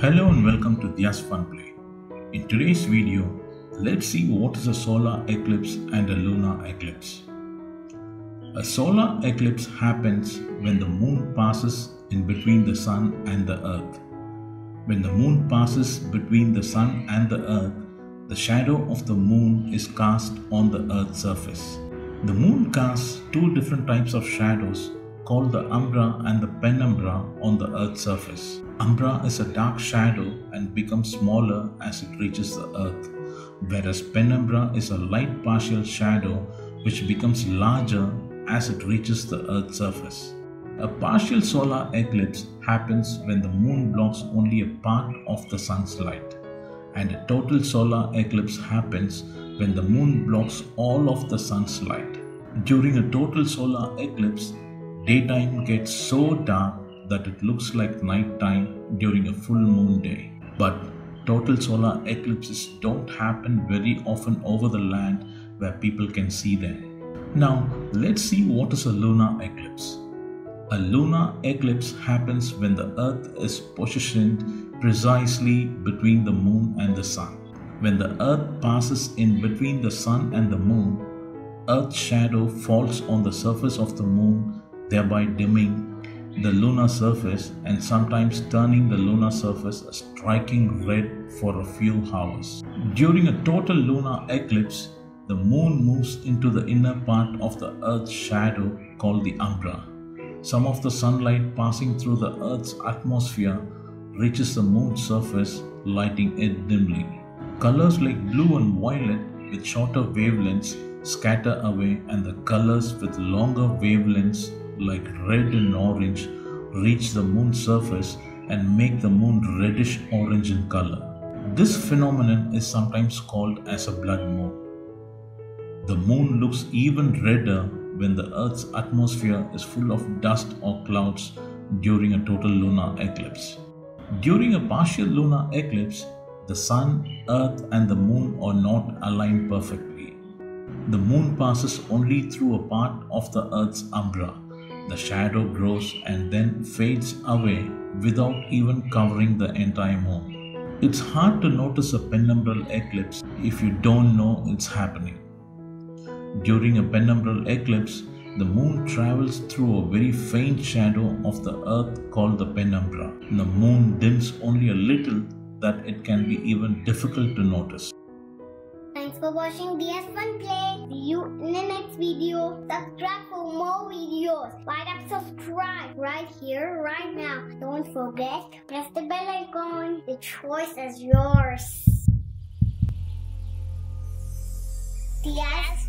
Hello and welcome to Diya's Funplay. In today's video, let's see what is a solar eclipse and a lunar eclipse. A solar eclipse happens when the moon passes in between the sun and the earth. When the moon passes between the sun and the earth, the shadow of the moon is cast on the earth's surface. The moon casts two different types of shadows called the umbra and the penumbra on the earth's surface. Umbra is a dark shadow and becomes smaller as it reaches the earth, whereas penumbra is a light partial shadow which becomes larger as it reaches the earth's surface. A partial solar eclipse happens when the moon blocks only a part of the sun's light, and a total solar eclipse happens when the moon blocks all of the sun's light. During a total solar eclipse, daytime gets so dark that it looks like night time during a full moon day. But total solar eclipses don't happen very often over the land where people can see them. Now, let's see what is a lunar eclipse. A lunar eclipse happens when the earth is positioned precisely between the moon and the sun. When the earth passes in between the sun and the moon, earth's shadow falls on the surface of the moon, thereby dimming the lunar surface and sometimes turning the lunar surface a striking red for a few hours. During a total lunar eclipse, the moon moves into the inner part of the earth's shadow called the umbra. Some of the sunlight passing through the earth's atmosphere reaches the moon's surface, lighting it dimly. Colors like blue and violet with shorter wavelengths scatter away, and the colors with longer wavelengths like red and orange reach the moon's surface and make the moon reddish orange in color. This phenomenon is sometimes called as a blood moon. The moon looks even redder when the Earth's atmosphere is full of dust or clouds during a total lunar eclipse. During a partial lunar eclipse, the Sun, Earth, and the Moon are not aligned perfectly. The Moon passes only through a part of the Earth's umbra the shadow grows and then fades away without even covering the entire moon. It's hard to notice a penumbral eclipse if you don't know it's happening. During a penumbral eclipse, the moon travels through a very faint shadow of the earth called the penumbra. The moon dims only a little that it can be even difficult to notice. Thanks for watching DS Fun Play. See you in the next video. Subscribe for more videos. Why not subscribe right here, right now? Don't forget, press the bell icon. The choice is yours. The S